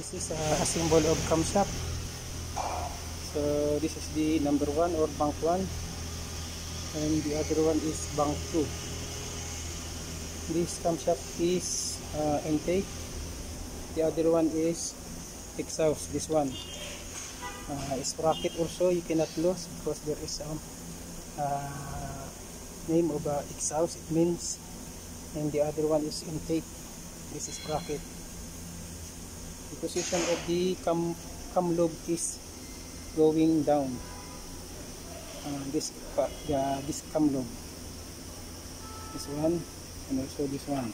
This is uh, a symbol of camshaft. So this is the number one or bank one, and the other one is bank two. This camshaft is uh, intake. The other one is exhaust. This one uh, sprocket also you cannot lose because there is a uh, name of uh, exhaust. It means, and the other one is intake. This is sprocket the position of the cam, cam lobe is going down. Uh, this uh, this cam lobe this one and also this one.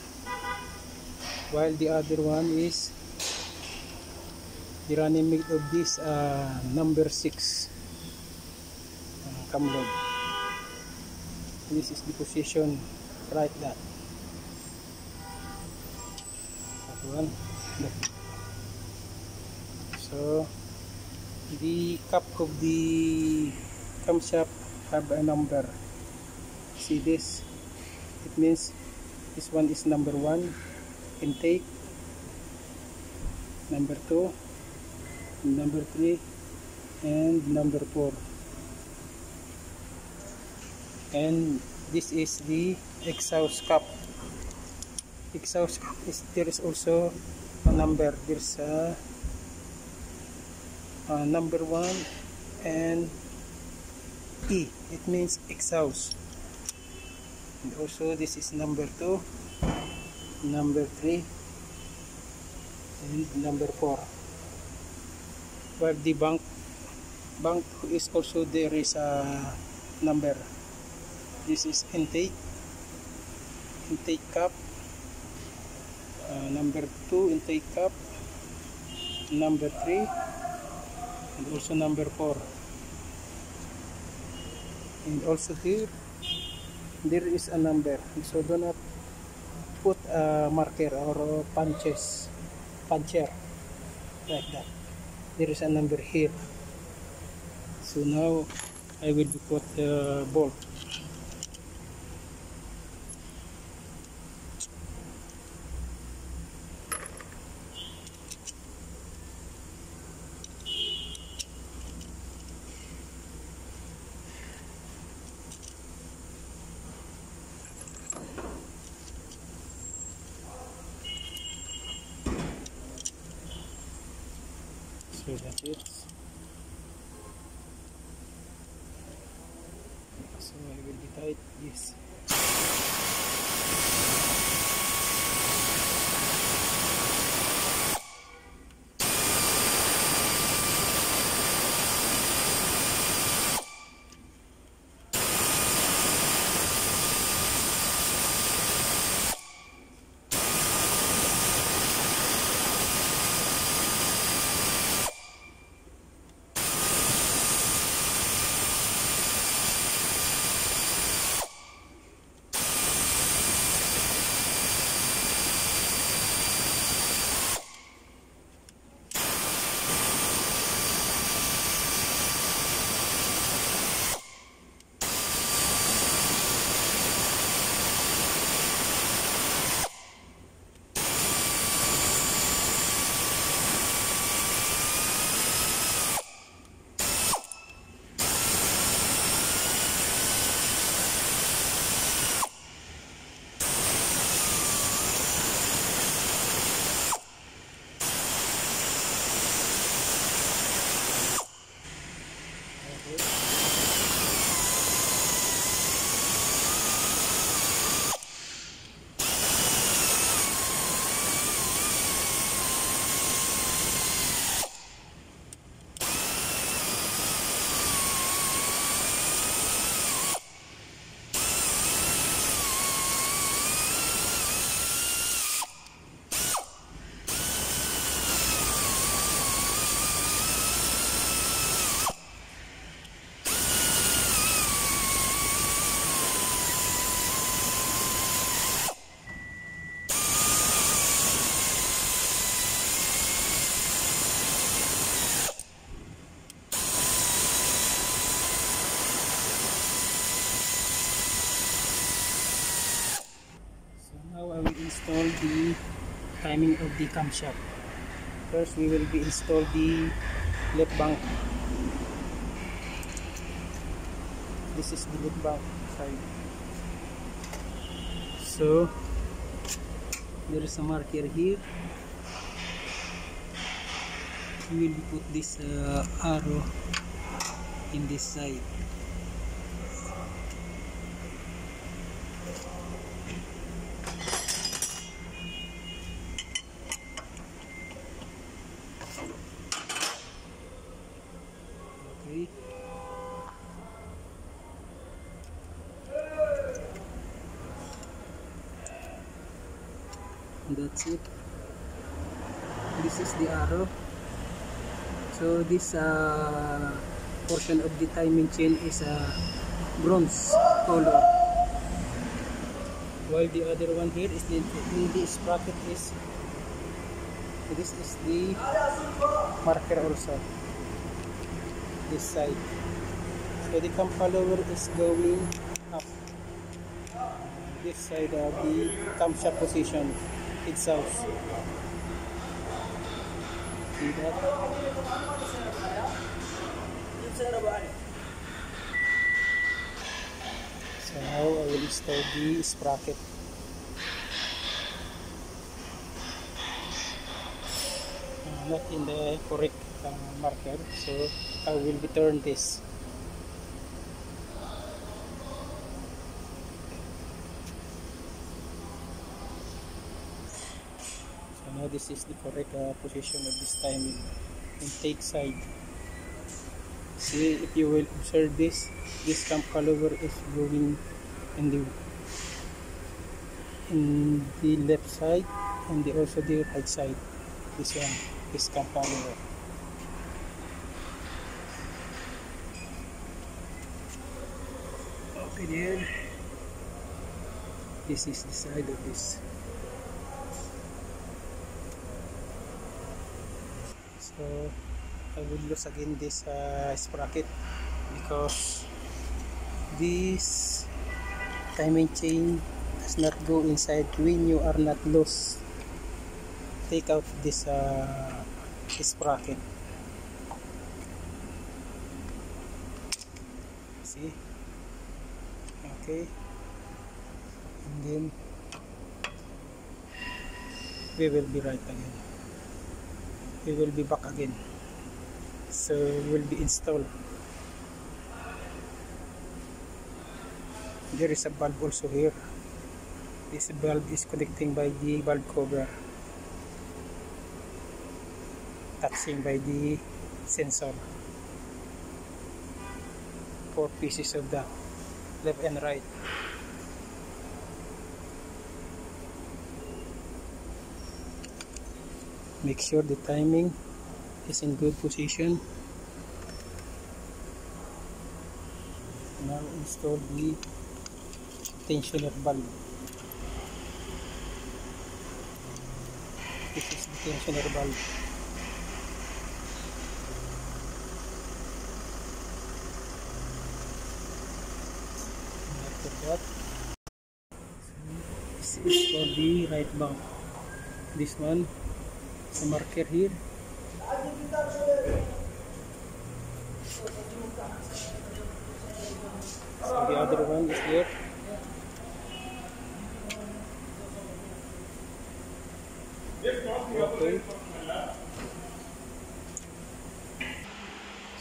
While the other one is the running mate of this uh, number 6 uh, cam lobe this is the position right that that one. that so the cup of the camshaft have a number. See this? It means this one is number one intake number two number three and number four. And this is the exhaust cup. Exhaust is there is also a number. There's a uh, number one and E. It means exhaust. And also this is number two number three and number four. Where the bank bank is also there is a number. This is intake intake cup uh, number two intake cup number three and also number 4 and also here there is a number. So do not put a marker or punches puncher like that. There is a number here. So now I will put the bolt los gachetes. Eso me Thank you. The timing of the camshaft first we will be install the left bank. This is the left bank side. So there is a marker here. We will put this uh, arrow in this side okay that's it. This is the arrow. So this uh, portion of the timing chain is a bronze color. While the other one here is the, the sprocket is this is the marker also. This side. So the cam follower is going up. This side of the camshaft position itself. See that so now I will install the sprocket. Uh, not in the correct uh, marker so I will return this so this is the correct uh, position of this timing intake side. See if you will observe this this cam follower is going in the in the left side and the also the right side. This one this cam follower okay then this is the side of this so I will lose again this uh, sprocket because this timing chain does not go inside when you are not loose. Take out this uh, sprocket see? Okay. And then we will be right again we will be back again. So will be installed. There is a bulb also here. This bulb is connecting by the bulb cover. Touching by the sensor. Four pieces of that left and right make sure the timing is in good position. Now install the tensioner bulb this is the tensioner bulb after that this is for the right bank this one the marker here. So the other one is here. Okay.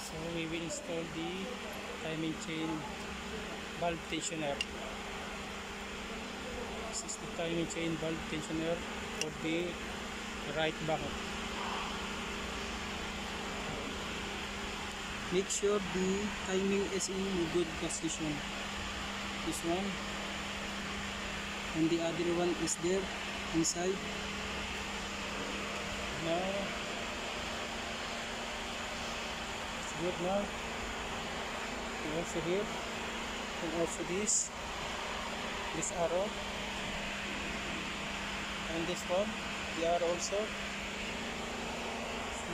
So we will install the timing chain bulb tensioner. This is the timing chain bulb tensioner for the right bank make sure the timing is in good position. This one. And the other one is there inside. Now. It's good now. And also here. And also this. This arrow. And this one arrow also.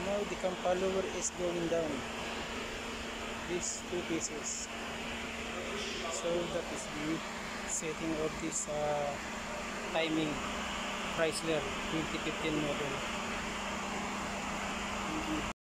Now the cam follower is going down. These two pieces. So that is the setting of this uh, timing. Chrysler 2015 model